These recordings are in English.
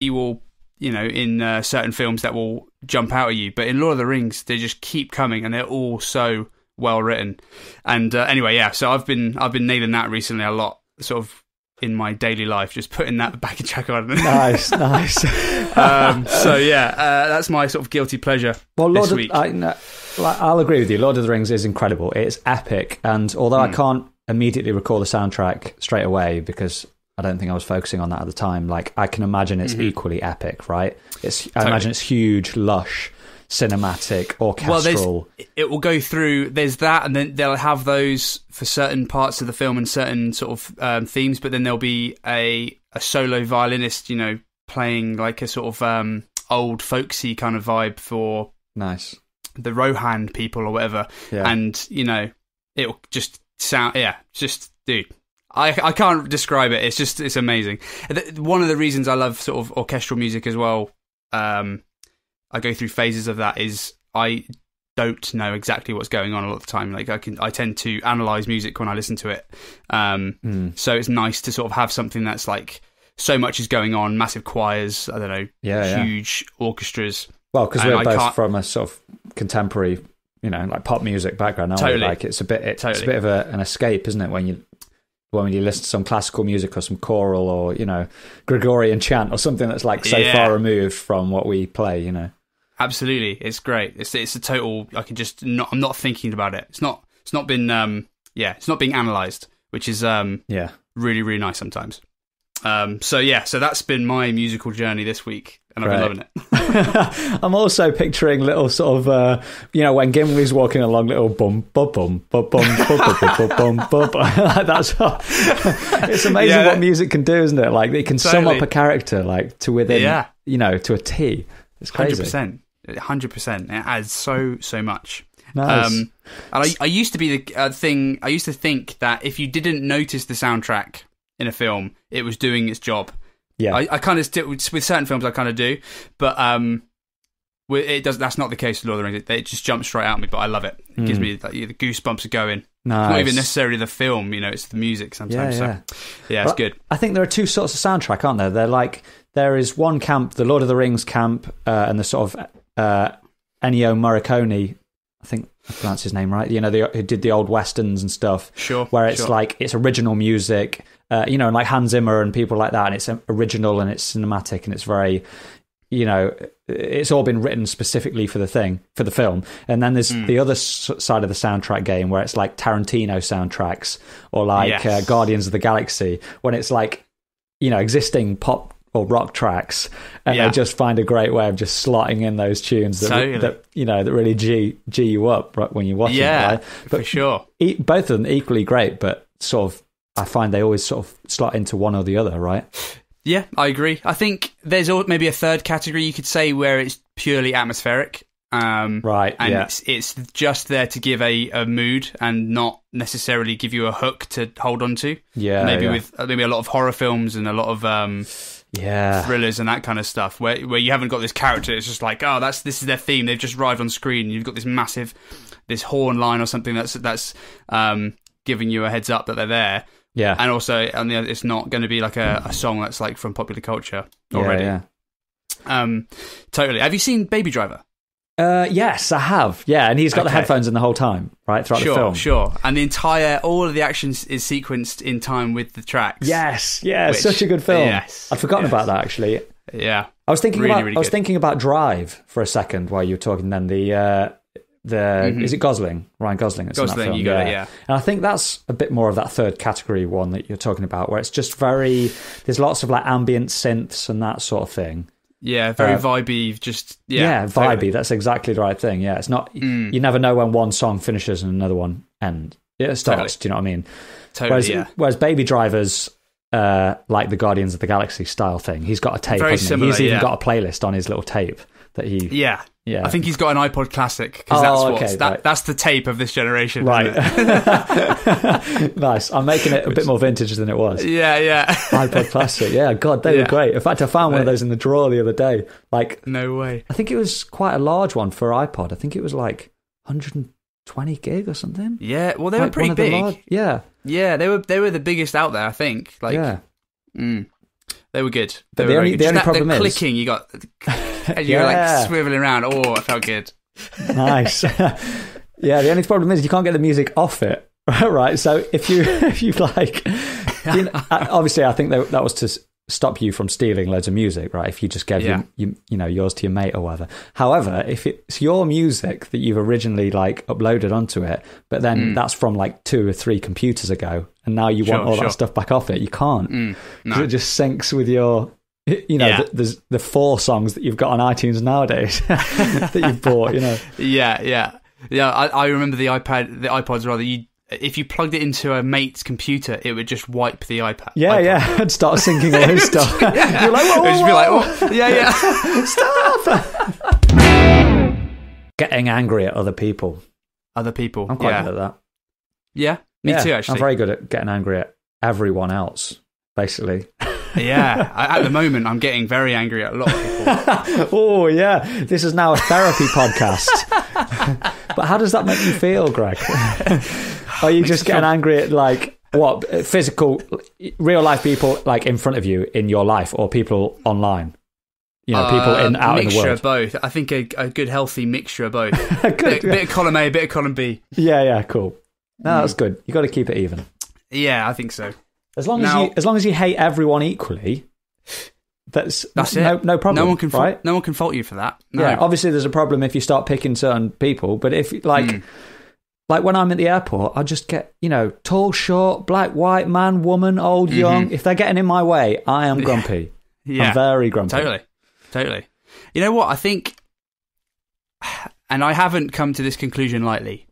you will, you know, in uh, certain films that will jump out at you, but in Lord of the Rings, they just keep coming, and they're all so well written. And uh, anyway, yeah. So I've been I've been nailing that recently a lot, sort of in my daily life, just putting that back in track on. nice, nice. um, so yeah, uh, that's my sort of guilty pleasure. Well, Lord this of. I, no, like, I'll agree with you. Lord of the Rings is incredible. It's epic, and although Hmm. I can't immediately recall the soundtrack straight away because I don't think I was focusing on that at the time, like I can imagine it's equally epic, right? It's I Mm-hmm. Imagine it's huge, lush, cinematic, orchestral. Well, it will go through. There's that, and then they'll have those for certain parts of the film and certain sort of um, themes. But then there'll be a a solo violinist, you know, playing like a sort of um, old folksy kind of vibe for nice. the Rohan people or whatever. Yeah. And you know, it'll just sound yeah, just dude. I, I can't describe it. It's just it's amazing. One of the reasons I love sort of orchestral music as well. Um, I go through phases of that. Is I don't know exactly what's going on a lot of the time. Like I can, I tend to analyze music when I listen to it. Um, Hmm. so it's nice to sort of have something that's like so much is going on, massive choirs. I don't know, Yeah, yeah. huge orchestras. Well, because we're I both can't- from a sort of contemporary, you know, like pop music background. Totally. Like it's a bit, it's Totally. a bit of a, an escape, isn't it? When you when you listen to some classical music or some choral or you know Gregorian chant or something that's like so Yeah. far removed from what we play. You know. Absolutely, it's great. It's it's a total. I can just not. I'm not thinking about it. It's not. It's not been. Um. Yeah. It's not being analysed, which is um Yeah. really really nice sometimes. Um. So yeah. So that's been my musical journey this week, and I've been loving it. I'm also picturing little sort of, uh, you know, when Gimli's walking along, little bum, bum, bum, bum, bum, bum, bum, bum, bum, bum. That's how, it's amazing Yeah. what music can do, isn't it? Like it can sum up a character like to within, Yeah. you know, to a T. It's 100%. Hundred percent. It adds so so much. Nice. Um, and I, I used to be the uh, thing. I used to think that if you didn't notice the soundtrack in a film, it was doing its job. Yeah. I, I kind of still with certain films I kind of do, but um, it does. That's not the case with Lord of the Rings. It, it just jumps straight at me, but I love it. It gives me the, the goosebumps are going. It's nice. not even necessarily the film, you know. It's the music Yeah, sometimes. yeah. So yeah, it's But good. I think there are two sorts of soundtrack, aren't there? They're like there is one camp, the Lord of the Rings camp, uh, and the sort of uh, Ennio Morricone. I think I pronounced his name right. You know, the, who did the old westerns and stuff. Sure. where it's sure. like it's original music, uh, you know, and like Hans Zimmer and people like that, and it's original and it's cinematic and it's very, you know, it's all been written specifically for the thing for the film. And then there's the other side of the soundtrack game where it's like Tarantino soundtracks or like Yes. uh, Guardians of the Galaxy when it's like, you know, existing pop or rock tracks, and Yeah. they just find a great way of just slotting in those tunes that, Totally. that you know that really g g you up right, when you watch yeah, it. Right? for sure. e- both of them equally great, but sort of I find they always sort of slot into one or the other, right? Yeah, I agree. I think there's maybe a third category you could say where it's purely atmospheric. Um, Right. and yeah. it's it's just there to give a, a mood and not necessarily give you a hook to hold on to. Yeah. maybe yeah. with uh, maybe a lot of horror films and a lot of um, yeah. thrillers and that kind of stuff, where where you haven't got this character. It's just like, oh, that's this is their theme. They've just arrived on screen. You've got this massive, this horn line or something that's that's um, giving you a heads up that they're there. Yeah. And also, and it's not going to be like a, a song that's like from popular culture Yeah, already. Yeah. Um, totally. Have you seen Baby Driver? Uh, yes, I have. Yeah, and he's got the headphones in the whole time, right throughout sure, the film. sure. And the entire, all of the action is sequenced in time with the tracks. Yes, yeah, Which- such a good film. yes, I'd forgotten yes. about that actually. Yeah. I was thinking Really, about really I was good. thinking about Drive for a second while you were talking. Then the uh, the is it Gosling Ryan Gosling? That's in that Mm-hmm. Gosling, film, you got it, yeah. And I think that's a bit more of that third category one that you're talking about, where it's just very there's lots of like ambient synths and that sort of thing. Yeah. Very Uh, vibey. Just, Yeah, yeah. vibey. totally. That's exactly the right thing. Yeah, it's not Mm. you never know when one song finishes and another one end. It starts. Totally. Do you know what I mean? Totally, Whereas, yeah. whereas Baby Driver's uh, like the Guardians of the Galaxy style thing. He's got a tape. Very hasn't he? He's even yeah. got a playlist on his little tape that he. Yeah. Yeah. I think he's got an iPod Classic because Oh, that's okay, what's, that, right. that's the tape of this generation. Right. nice. I'm making it a bit more vintage than it was. yeah, yeah. iPod Classic. Yeah, God, they Yeah. were great. In fact, I found one of those in the drawer the other day. Like, no way. I think it was quite a large one for iPod. I think it was like 120 gig or something. Yeah, well, they were pretty one of the big. large- yeah, Yeah, they were they were the biggest out there, I think. Like, yeah. mm. They were good. But They the were only- the only that, problem the is- clicking. You got, and you were Yeah. like swiveling around. Oh, it felt good. nice. yeah, the only problem is you can't get the music off it, right? So if you if you like, you know, obviously, I think that that was to stop you from stealing loads of music, right? If you just gave Yeah. you, you know yours to your mate or whatever. However, if it's your music that you've originally like uploaded onto it, but then that's from like two or three computers ago, and now you want Mm. All sure. that stuff back off it, you can't. Mm, 'Cause no. It just syncs with your. You know, Yeah. the, there's the four songs that you've got on iTunes nowadays that you've bought. You know, Yeah, yeah, yeah. I, I remember the iPad, the iPods rather. You, if you plugged it into a mate's computer, it would just wipe the iPad. Yeah, iPod. yeah, and start singing all his stuff. You're like, whoa, It would just be whoa, like, oh, yeah, yeah. stop! Getting angry at other people. Other people. I'm quite yeah. good at that. Yeah, me Yeah, too. Actually, I'm very good at getting angry at everyone else, basically. Yeah. I, at the moment, I'm getting very angry at a lot of people. oh, yeah, this is now a therapy podcast. but how does that make you feel, Greg? Are you just getting feel- angry at, like, what, physical, real life people, like, in front of you in your life or people online? You know, people in Uh, out in the world. of both. I think a, a good healthy mixture of both. Good, bit, bit of column A, bit of column B. Yeah, yeah, cool. No, Mm. that's good. You got to keep it even. Yeah, I think so. As long Now- as you, as long as you hate everyone equally, that's That's no, it. no problem. no one can fault, right? no one can fault you for that. No. Yeah, obviously there's a problem if you start picking certain people, but if like Mm. like when I'm at the airport, I just get you know tall, short, black, white, man, woman, old, young. If they're getting in my way, I am grumpy. Mm-hmm. yeah, I'm very grumpy. Totally. Totally. You know what? I think, and I haven't come to this conclusion lightly,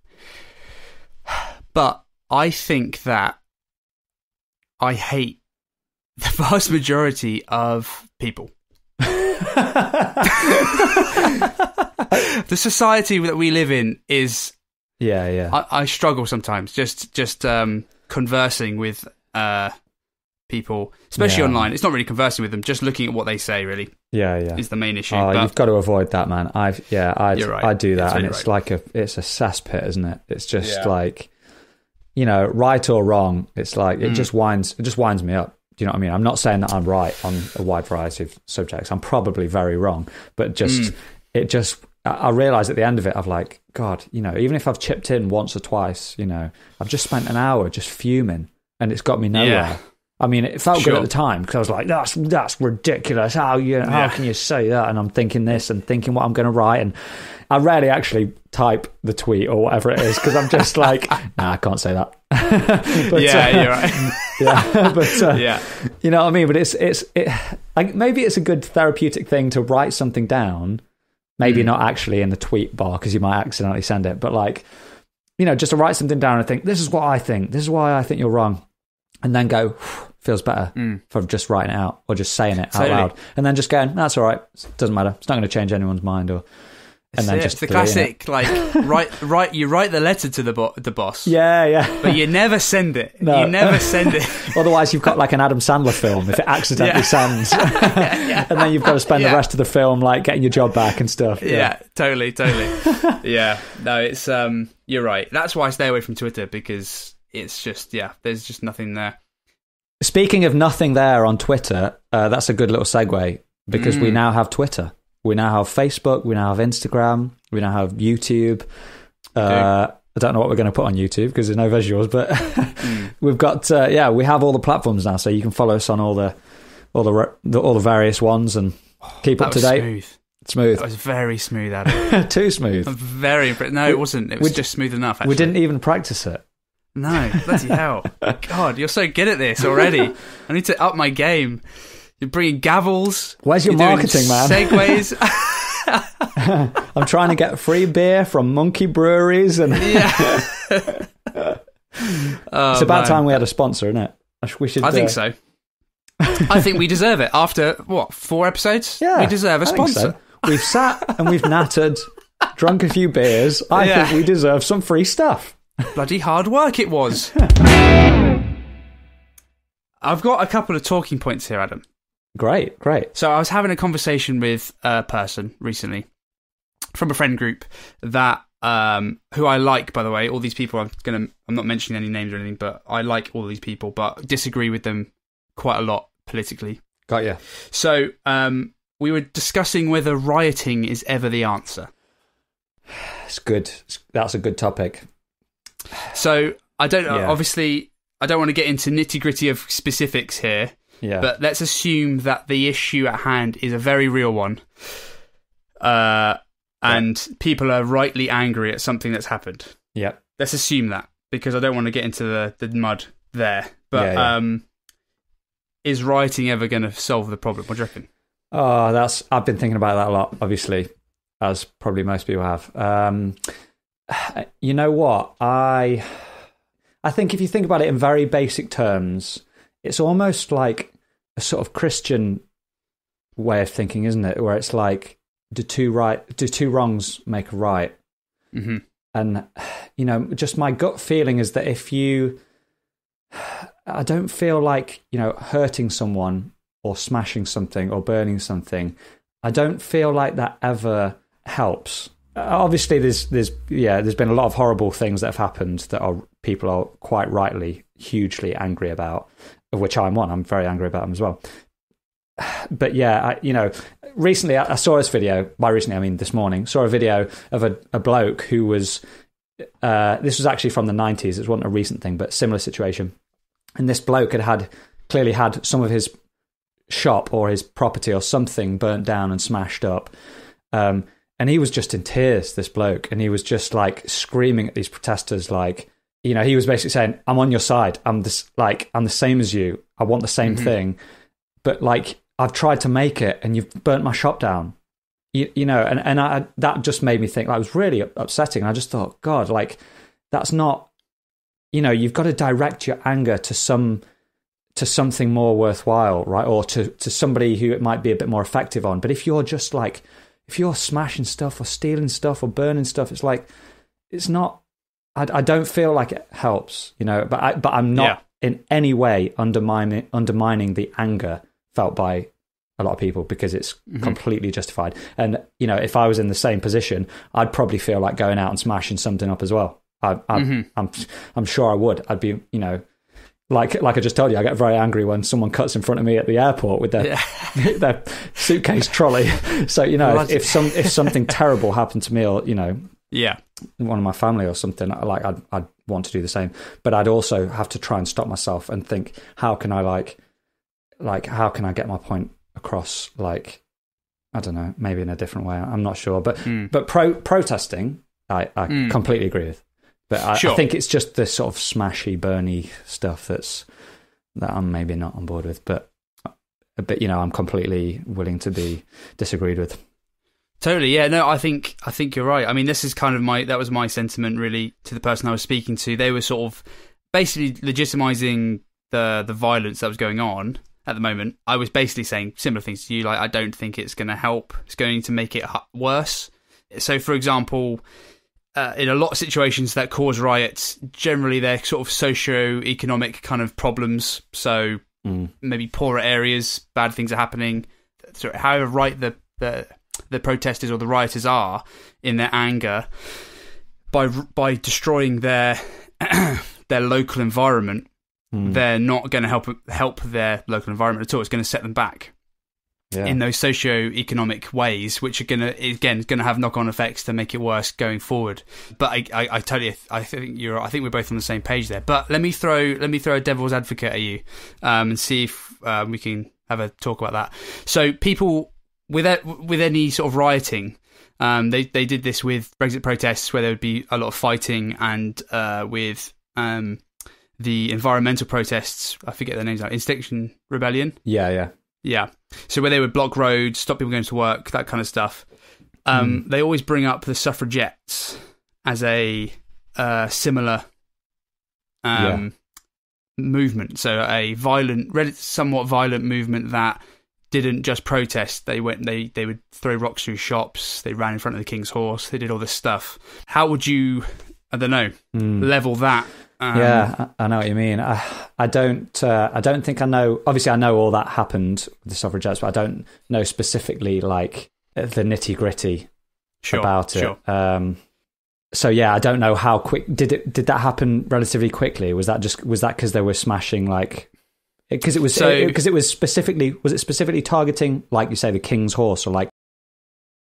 but I think that I hate the vast majority of people. the society that we live in is Yeah, yeah, I, I struggle sometimes just just um, conversing with uh, people, especially Yeah. online. It's not really conversing with them, just looking at what they say. Really yeah, yeah. is the main issue. Oh, but you've got to avoid that, man. I've yeah, I right. I do You're that, and totally it's like a it's a cesspit, isn't it? It's just Yeah. like you know, right or wrong. It's like it Mm. just winds it just winds me up. Do you know what I mean? I'm not saying that I'm right on a wide variety of subjects. I'm probably very wrong, but just Mm. it just I, realize at the end of it, I've like God, you know, even if I've chipped in once or twice, you know, I've just spent an hour just fuming, and it's got me nowhere. Yeah. I mean, it felt good at the time because I was like, "That's that's ridiculous. How you how Yeah. can you say that?" And I'm thinking this and thinking what I'm going to write, and I rarely actually type the tweet or whatever it is because I'm just like, "Nah, I can't say that." but, yeah, uh, you're right. yeah, but uh, yeah, you know what I mean. But it's it's it, like maybe it's a good therapeutic thing to write something down. Maybe Mm. not actually in the tweet bar because you might accidentally send it, but like you know, just to write something down and think, "This is what I think. This is why I think you're wrong," and then go, "Feels better." Mm. from just writing it out or just saying it Totally. out loud, and then just going, "That's all right. It doesn't matter. It's not going to change anyone's mind." Or and It's then it. just It's the deleting it. classic, like write, write. You write the letter to the bo- the boss, Yeah, yeah. but you never send it. No. You never send it. Otherwise, you've got like an Adam Sandler film if it accidentally Yeah. sends, and then you've got to spend Yeah. the rest of the film like getting your job back and stuff. yeah, totally, totally. yeah, no, it's um, you're right. That's why I stay away from Twitter because it's just yeah, there's just nothing there. Speaking of nothing there on Twitter, uh, that's a good little segue because we Mm. now have Twitter. We now have Facebook. We now have Instagram. We now have YouTube. Uh, I don't know what we're going to put on YouTube because there's no visuals, but Mm. we've got uh, yeah, we have all the platforms now, so you can follow us on all the all the, the all the various ones and keep up to date. smooth. Smooth, That was very smooth, Adam. too smooth. I'm very impressed. No, it wasn't. It was we- just smooth enough. Actually. We didn't even practice it. No, bloody hell. God, you're so good at this already. I need to up my game. You're bringing gavels. Where's your marketing, man? Segues. I'm trying to get free beer from Monkey Breweries, and yeah. Oh, it's about man. time we had a sponsor, isn't it? I We should. I think uh, so. I think we deserve it. After, what, four episodes? Yeah, We deserve a sponsor. so. We've sat and we've nattered, drunk a few beers. I Yeah. think we deserve some free stuff. Bloody hard work it was. I've got a couple of talking points here, Adam. Great, great. So I was having a conversation with a person recently from a friend group that um, who I like, by the way. All these people, I'm gonna, I'm not mentioning any names or anything, but I like all these people, but disagree with them quite a lot politically. Got you. So um, we were discussing whether rioting is ever the answer. It's good. That's a good topic. So I don't Yeah. obviously I don't want to get into nitty gritty of specifics here, Yeah. but let's assume that the issue at hand is a very real one, uh, and people are rightly angry at something that's happened. yeah. Let's assume that because I don't want to get into the, the mud there. But Yeah, yeah. Um, is writing ever going to solve the problem? What do you reckon? Oh, that's. I've been thinking about that a lot. Obviously, as probably most people have. Um, you know what? I, I think if you think about it in very basic terms, it's almost like a sort of Christian way of thinking, isn't it? Where it's like, do two right, do two wrongs make a right? hmm And, you know, just my gut feeling is that if you, I don't feel like, you know, hurting someone or smashing something or burning something, I don't feel like that ever helps. Uh, Obviously, there's, there's, yeah, there's been a lot of horrible things that have happened that are people are quite rightly hugely angry about, of which I'm one. I'm very angry about them as well. But yeah, I, you know, recently I, I saw this video. By recently, I mean this morning. Saw a video of a, a bloke who was. Uh, this was actually from the 90s. It wasn't a recent thing, but similar situation. And this bloke had had clearly had some of his shop or his property or something burnt down and smashed up. Um, and he was just in tears, this bloke, and he was just like screaming at these protesters, like, you know, he was basically saying, "I'm on your side. I'm this, like, I'm the same as you. I want the same Mhm. thing, but like, I've tried to make it, and you've burnt my shop down." You, you know, and and I, that just made me think. Like, it was really upsetting. And I just thought, God, like, that's not, you know, you've got to direct your anger to some to something more worthwhile, right? Or to, to somebody who it might be a bit more effective on. But if you're just like, if you're smashing stuff or stealing stuff or burning stuff, it's like, it's not, I, I don't feel like it helps, you know, but I, but I'm not in any way undermining, undermining the anger felt by a lot of people because it's Mhm. completely justified. And, you know, if I was in the same position, I'd probably feel like going out and smashing something up as well. I, I, Mhm. I'm, I'm sure I would. I'd be, you know, like like I just told you, I get very angry when someone cuts in front of me at the airport with their Yeah. their suitcase trolley. So you know, if, if some if something terrible happened to me, or you know, yeah. one of my family or something, like I'd I'd want to do the same. But I'd also have to try and stop myself and think, how can I like, like how can I get my point across? Like, I don't know, maybe in a different way. I'm not sure, but Mm. but pro protesting, I, I Mm. completely agree with. But I, Sure. I think it's just the sort of smashy, burny stuff that's that I'm maybe not on board with. But but you know, I'm completely willing to be disagreed with. Totally, yeah. No, I think I think you're right. I mean, this is kind of my that was my sentiment really to the person I was speaking to. They were sort of basically legitimizing the the violence that was going on at the moment. I was basically saying similar things to you. Like, I don't think it's going to help. It's going to make it worse. So, for example, uh, in a lot of situations that cause riots, generally they're sort of socio-economic kind of problems. So Mm. maybe poorer areas, bad things are happening. So however right the, the the protesters or the rioters are in their anger, by by destroying their their local environment, Mm. they're not going to help help their local environment at all. It's going to set them back Yeah. in those socio-economic ways, which are going to again going to have knock-on effects to make it worse going forward. But I, I, I totally, I think you're, I think we're both on the same page there. But let me throw, let me throw a devil's advocate at you, um, and see if um, we can have a talk about that. So people with a- with any sort of rioting. Um, they they did this with Brexit protests, where there would be a lot of fighting, and uh, with um, the environmental protests. I forget their names now. Extinction Rebellion. yeah, yeah. Yeah. So where they would block roads, stop people going to work, that kind of stuff. Um, They always bring up the suffragettes as a uh, similar um, movement. So a violent, somewhat violent movement that didn't just protest. They went. They they would throw rocks through shops. They ran in front of the king's horse. They did all this stuff. How would you? I don't know. Mm. Level that. Um, yeah, I, know what you mean. I, I don't. Uh, I don't think I know. Obviously, I know all that happened with the suffragettes, but I don't know specifically like the nitty gritty Sure. about it. Sure. Um, so yeah, I don't know how quick did it. Did that happen relatively quickly? Was that just was that because they were smashing like because it was So- because it was specifically was it specifically targeting like you say the king's horse or like